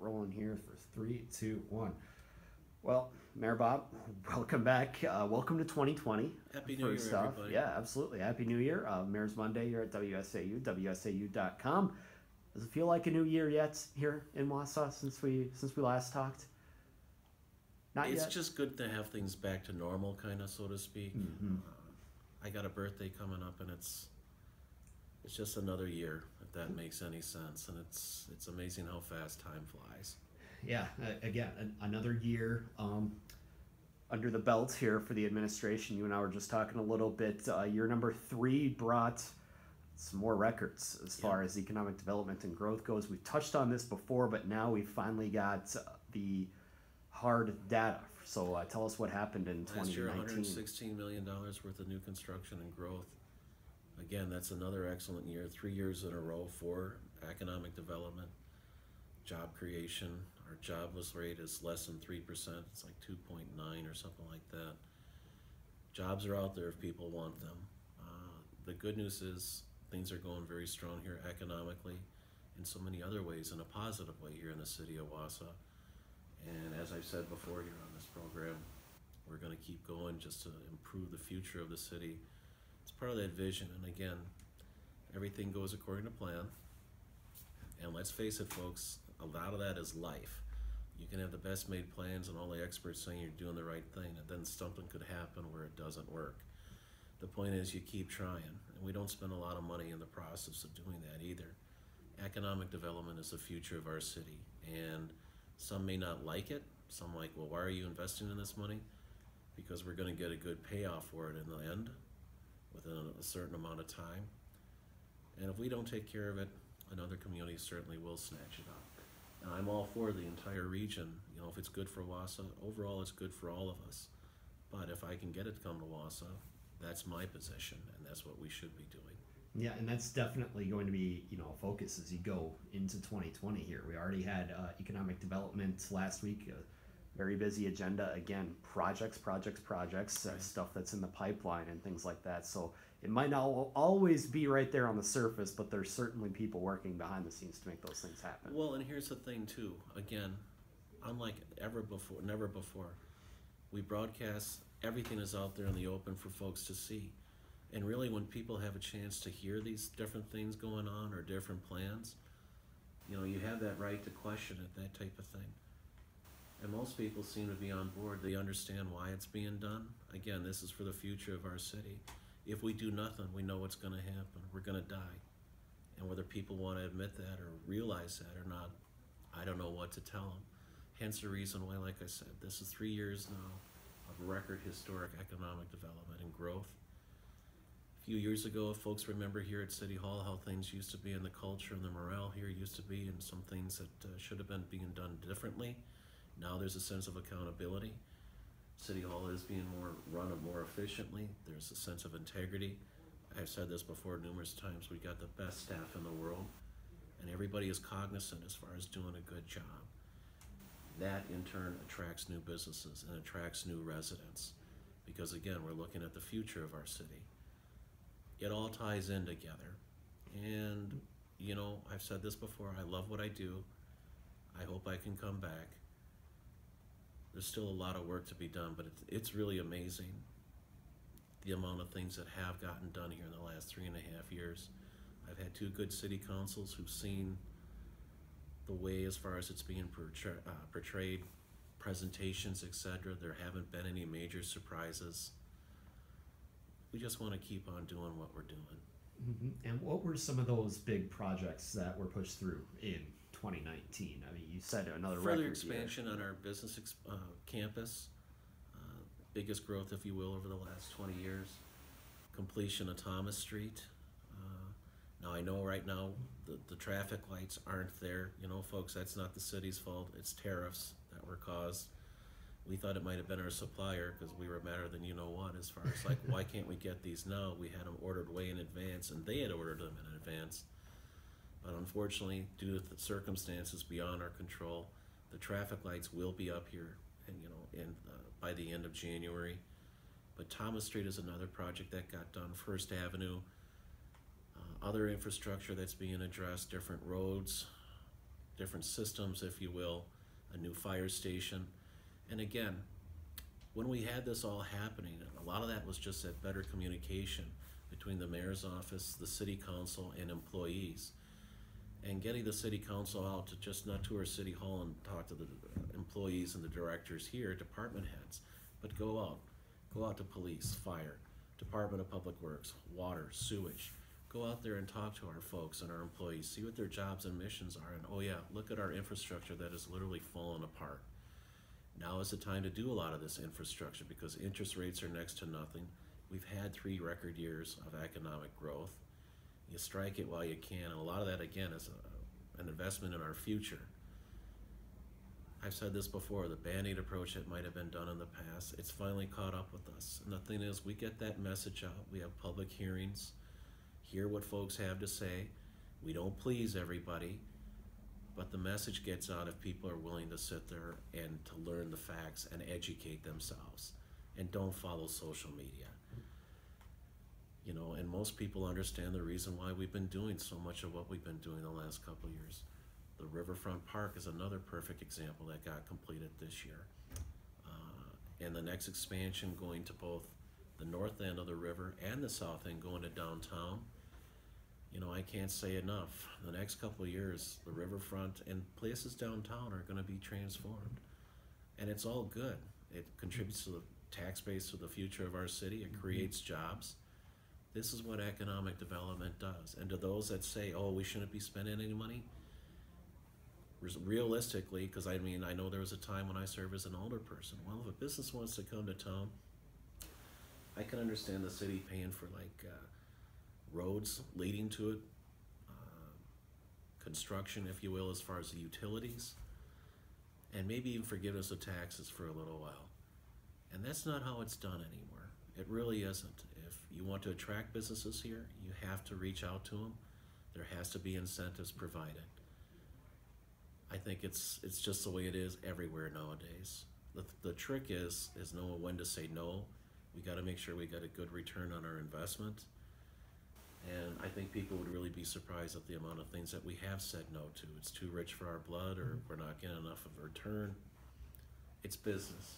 rolling here for three, two, one. Well, Mayor Bob, welcome back. Uh, welcome to 2020. Happy New Year, off, everybody. Yeah, absolutely. Happy New Year. Uh, Mayor's Monday here at WSAU, WSAU.com. Does it feel like a new year yet here in Wausau since we since we last talked? Not it's yet. just good to have things back to normal, kind of, so to speak. Mhm. Uh, I got a birthday coming up, and it's it's just another year, if that makes any sense. And it's it's amazing how fast time flies. yeah, again, another year um, under the belt here for the administration. You and I were just talking a little bit. Uh, year number three brought some more records as far as economic development and growth goes. We've touched on this before, but now we've finally got the hard data. So uh, tell us what happened in Last year, 116 million dollars worth of new construction and growth. Again, that's another excellent year. Three years in a row for economic development, job creation. Our jobless rate is less than three percent. It's like 2.9 or something like that. Jobs are out there if people want them. Uh, the good news is things are going very strong here economically, in so many other ways, in a positive way here in the city of Wausau. And as I've said before here on this program, we're going to keep going just to improve the future of the city. It's part of that vision, and again, everything goes according to plan. And let's face it, folks, a lot of that is life. You can have the best made plans and all the experts saying you're doing the right thing, and then something could happen where it doesn't work. The point is, you keep trying, and we don't spend a lot of money in the process of doing that either. Economic development is the future of our city, and some may not like it. Some like, well, why are you investing in this money? Because we're going to get a good payoff for it in the end within a certain amount of time. And if we don't take care of it, another community certainly will snatch it up. And I'm all for the entire region. You know, if it's good for Wausau, overall it's good for all of us. But if I can get it to come to Wausau, that's my position, and that's what we should be doing. Yeah, and that's definitely going to be you know a focus as you go into 2020 here. We already had uh, economic development last week, a very busy agenda. Again, projects, projects, projects, uh, Right. stuff that's in the pipeline and things like that. So it might not always be right there on the surface, but there's certainly people working behind the scenes to make those things happen. Well, and here's the thing too. Again, unlike ever before, never before, we broadcast everything is out there in the open for folks to see. And really, when people have a chance to hear these different things going on or different plans, you know, you have that right to question it, that type of thing. And most people seem to be on board. They understand why it's being done. Again, this is for the future of our city. If we do nothing, we know what's going to happen. We're going to die. And whether people want to admit that or realize that or not, I don't know what to tell them. Hence the reason why, like I said, this is three years now of record historic economic development and growth. A few years ago, if folks remember here at City Hall how things used to be and the culture and the morale here used to be, and some things that uh, should have been being done differently. Now there's a sense of accountability. City Hall is being more run more efficiently. There's a sense of integrity. I've said this before numerous times. We've got the best staff in the world, and everybody is cognizant as far as doing a good job. That in turn attracts new businesses and attracts new residents, because again, we're looking at the future of our city. It all ties in together, and you know, I've said this before. I love what I do. I hope I can come back there's still a lot of work to be done, but it's, it's really amazing the amount of things that have gotten done here in the last three and a half years. I've had two good city councils who've seen the way as far as it's being portray, uh, portrayed, presentations, etc. There haven't been any major surprises. We just want to keep on doing what we're doing. Mhm. And what were some of those big projects that were pushed through in 2019? I mean, you said another Further record year. expansion on our business uh, campus, uh, biggest growth, if you will, over the last 20 years. Completion of Thomas Street. Uh, now, I know right now the, the traffic lights aren't there. You know, folks, that's not the city's fault. It's tariffs that were caused. We thought it might have been our supplier because we were better than you know what as far as like, why can't we get these now? We had them ordered way in advance and they had ordered them in advance. But unfortunately, due to the circumstances beyond our control, the traffic lights will be up here, and you know, uh, by the end of January. But Thomas Street is another project that got done. First Avenue, uh, other infrastructure that's being addressed, different roads, different systems, if you will, a new fire station. And again, when we had this all happening, a lot of that was just that better communication between the mayor's office, the city council, and employees. And getting the city council out to just not tour city hall and talk to the employees and the directors here, department heads, but go out, go out to police, fire, Department of Public Works, water, sewage. Go out there and talk to our folks and our employees, see what their jobs and missions are, and oh yeah, look at our infrastructure that is literally falling apart. Now is the time to do a lot of this infrastructure because interest rates are next to nothing. We've had three record years of economic growth. You strike it while you can, and a lot of that again is a, an investment in our future. I've said this before, the Band-Aid approach that might have been done in the past, it's finally caught up with us. And the thing is, we get that message out, we have public hearings, hear what folks have to say. We don't please everybody, but the message gets out if people are willing to sit there and to learn the facts and educate themselves and don't follow social media. You know, and most people understand the reason why we've been doing so much of what we've been doing the last couple of years. The Riverfront Park is another perfect example that got completed this year. Uh, and the next expansion going to both the north end of the river and the south end going to downtown. You know, I can't say enough. The next couple of years, the riverfront and places downtown are going to be transformed. And it's all good. It contributes to the tax base of the future of our city, it creates jobs. This is what economic development does. And to those that say, oh, we shouldn't be spending any money, realistically, because I mean, I know there was a time when I served as an older person. Well, if a business wants to come to town, I can understand the city paying for like uh, roads leading to it, uh, construction, if you will, as far as the utilities, and maybe even forgiveness of taxes for a little while. And that's not how it's done anymore. It really isn't. You want to attract businesses here, you have to reach out to them. There has to be incentives provided. I think it's it's just the way it is everywhere nowadays. The, the trick is is knowing when to say no. We got to make sure we get a good return on our investment. And I think people would really be surprised at the amount of things that we have said no to. It's too rich for our blood, or we're not getting enough of a return. It's business.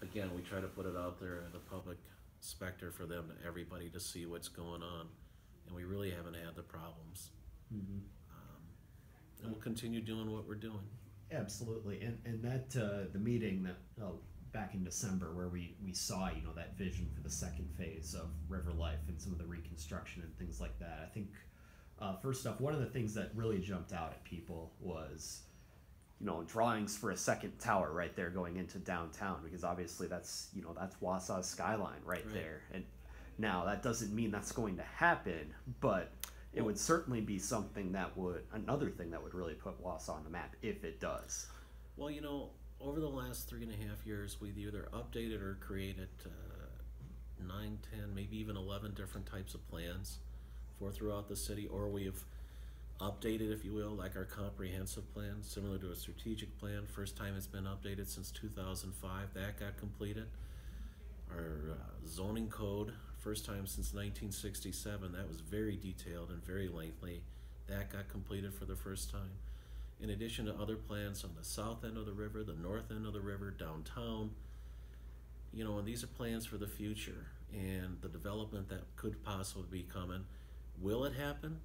Again, we try to put it out there in the public specter for them, to everybody to see what's going on, and we really haven't had the problems. Mm-hmm. Um, and we'll continue doing what we're doing. Absolutely, and and that uh, the meeting that uh, back in December where we we saw you know that vision for the second phase of River Life and some of the reconstruction and things like that. I think uh, first off, one of the things that really jumped out at people was you know drawings for a second tower right there going into downtown because obviously that's you know that's Wausau's skyline right, Right. there and now that doesn't mean that's going to happen but it would certainly be something that would another thing that would really put Wausau on the map if it does Well, you know, over the last three and a half years, we've either updated or created uh, nine, ten, maybe even 11 different types of plans for throughout the city, or we've updated, if you will, like our comprehensive plan, similar to a strategic plan. First time it's been updated since 2005, that got completed. Our uh, zoning code, first time since 1967, that was very detailed and very lengthy. That got completed for the first time in addition to other plans on the south end of the river, the north end of the river, downtown. You know, and these are plans for the future and the development that could possibly be coming. Will it happen?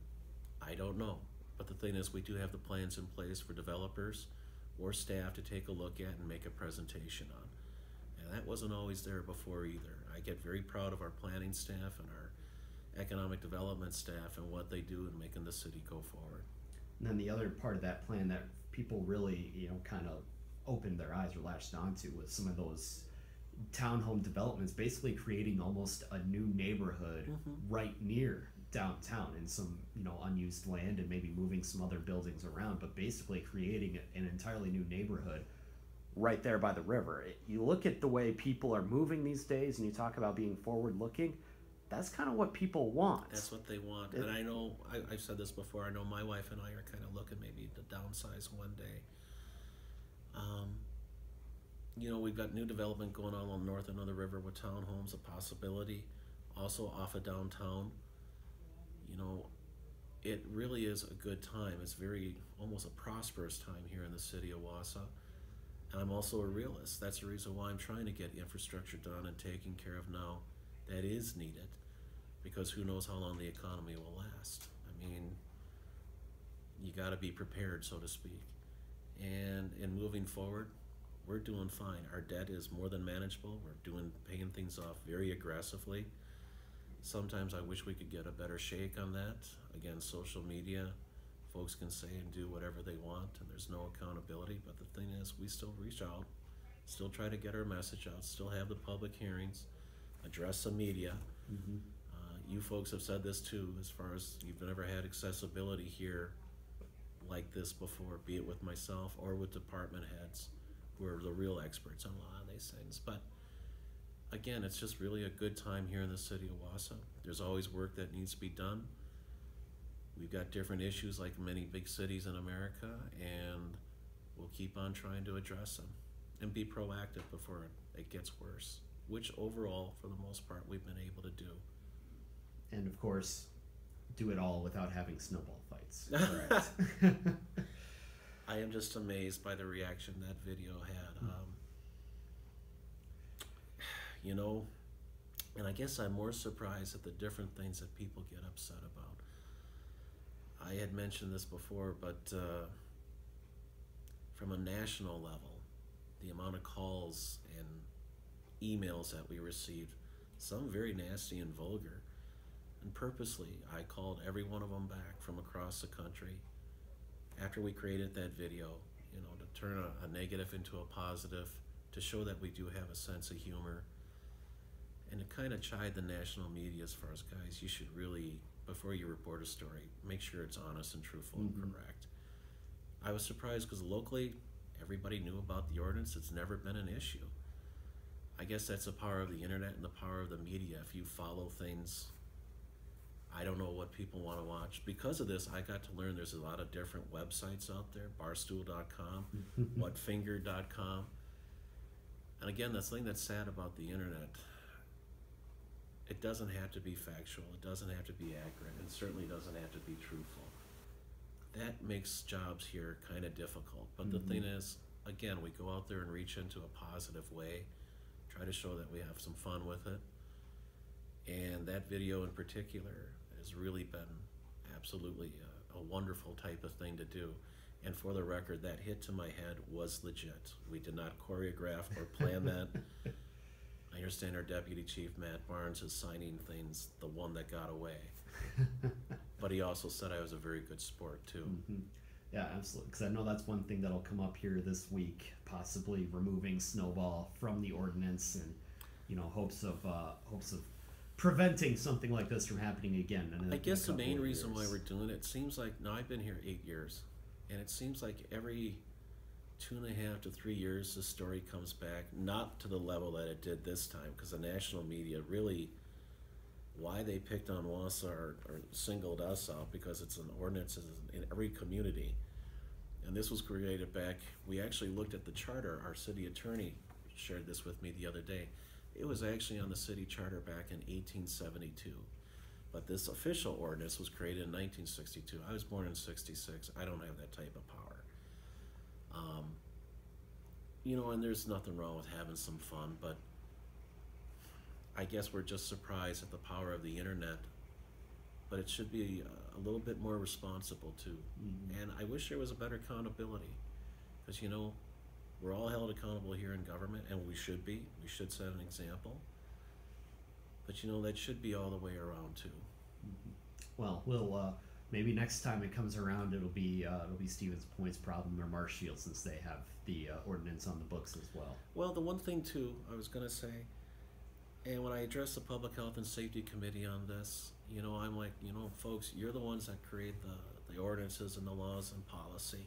I don't know. But the thing is, we do have the plans in place for developers or staff to take a look at and make a presentation on. And that wasn't always there before either. I get very proud of our planning staff and our economic development staff and what they do in making the city go forward. And then the other part of that plan that people really, you know, kind of opened their eyes or latched onto was some of those townhome developments, basically creating almost a new neighborhood Mhm. right near downtown in some, you know, unused land and maybe moving some other buildings around, but basically creating an entirely new neighborhood right there by the river. It- you look at the way people are moving these days and you talk about being forward looking, that's kind of what people want. That's what they want. It- and I know, I, I've said this before, I know my wife and I are kind of looking maybe to downsize one day. Um, you know, we've got new development going on on the north end of the river with townhomes, a possibility. Also off of downtown. You know, it really is a good time. It's very almost a prosperous time here in the city of Wausau. And I'm also a realist. That's the reason why I'm trying to get infrastructure done and taken care of now that is needed. Because who knows how long the economy will last. I mean, you got to be prepared, so to speak. And in moving forward, we're doing fine. Our debt is more than manageable. We're doing paying things off very aggressively. Sometimes I wish we could get a better shake on that. Again, social media, folks can say and do whatever they want, and there's no accountability. But the thing is, we still reach out, still try to get our message out, still have the public hearings, address the media. Mm-hmm. Uh, you folks have said this too, as far as you've never had accessibility here like this before, be it with myself or with department heads who are the real experts on a lot of these things. But again, it's just really a good time here in the city of Wausau. There's always work that needs to be done. We've got different issues like many big cities in America, and we'll keep on trying to address them and be proactive before it gets worse, which overall, for the most part, we've been able to do. And of course, do it all without having snowball fights. Correct. I am just amazed by the reaction that video had. Um, you know, and I guess I'm more surprised at the different things that people get upset about. I had mentioned this before, but uh, from a national level, the amount of calls and emails that we received, some very nasty and vulgar. And purposely, I called every one of them back from across the country after we created that video, you know, to turn a, a negative into a positive, to show that we do have a sense of humor, and to kind of chide the national media as far as guys, you should really, before you report a story, make sure it's honest and truthful Mhm. and correct. I was surprised because locally, everybody knew about the ordinance. It's never been an issue. I guess that's the power of the internet and the power of the media. If you follow things, I don't know what people want to watch. Because of this, I got to learn there's a lot of different websites out there barstool.com, whatfinger.com. And again, the thing that's sad about the internet, it doesn't have to be factual, it doesn't have to be accurate, it certainly doesn't have to be truthful. That makes jobs here kind of difficult. But the Mhm. thing is, again, we go out there and reach into a positive way, try to show that we have some fun with it. And that video in particular has really been absolutely a, a wonderful type of thing to do. And for the record, that hit to my head was legit. We did not choreograph or plan that. I understand our deputy chief, Matt Barnes, is signing things, the one that got away. But he also said I was a very good sport, too. Mhm. Yeah, absolutely. Because I know that's one thing that'll come up here this week, possibly removing snowball from the ordinance, and you know, hopes of uh, hopes of preventing something like this from happening again. in a- I guess the main reason why we're doing it, it seems like now I've been here eight years, and it seems like every two and a half to three years the story comes back, not to the level that it did this time, because the national media really why they picked on Wausau or, or singled us out because it's an ordinance in every community. And this was created back, we actually looked at the charter, our city attorney shared this with me the other day. It was actually on the city charter back in eighteen seventy-two. But this official ordinance was created in nineteen sixty-two. I was born in sixty-six. I don't have that type of power. Um, you know, and there's nothing wrong with having some fun, but I guess we're just surprised at the power of the internet. But it should be a little bit more responsible too. Mhm. And I wish there was a better accountability. Because, you know, we're all held accountable here in government, and we should be. We should set an example. But, you know, that should be all the way around too. Well, we'll uh, maybe next time it comes around, it'll be uh, it'll be Stevens Point's problem or Marsh Marshfield since they have the uh, ordinance on the books as well. Well, the one thing too, I was gonna say, and when I addressed the Public Health and Safety Committee on this, you know, I'm like, you know, folks, you're the ones that create the, the ordinances and the laws and policy.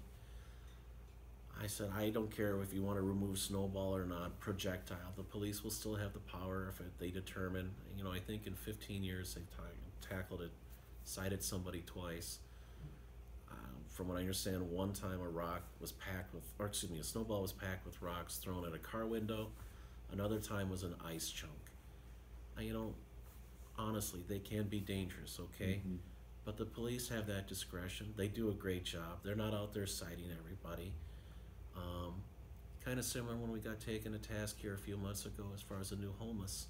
I said, I don't care if you wanna remove snowball or not, projectile, the police will still have the power if they determine, you know, I think in fifteen years they've ta- tackled it, cited somebody twice. Uh, from what I understand, one time a rock was packed with, or excuse me, a snowball was packed with rocks thrown at a car window. Another time was an ice chunk. Uh, you know, honestly, they can be dangerous, okay? Mhm. But the police have that discretion. They do a great job. They're not out there citing everybody. Um, kind of similar when we got taken to task here a few months ago as far as a new homeless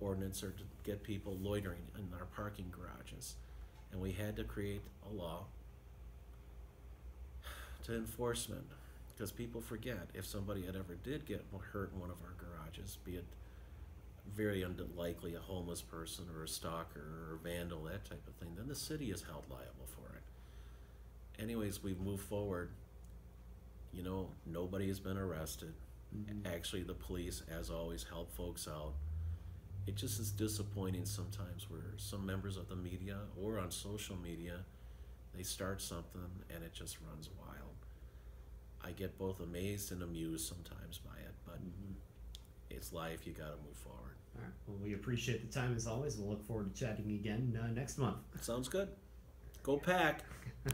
ordinance or to get people loitering in our parking garages. And we had to create a law to enforcement because people forget if somebody had ever did get hurt in one of our garages, be it very unlikely a homeless person or a stalker or a vandal, that type of thing, then the city is held liable for it. Anyways, we've moved forward. You know, nobody has been arrested. Mhm. Actually, the police, as always, help folks out. It just is disappointing sometimes where some members of the media or on social media, they start something and it just runs wild. I get both amazed and amused sometimes by it, but Mhm. it's life, you gotta move forward. All right. Well, we appreciate the time as always. We'll look forward to chatting again uh, next month. Sounds good. Go pack.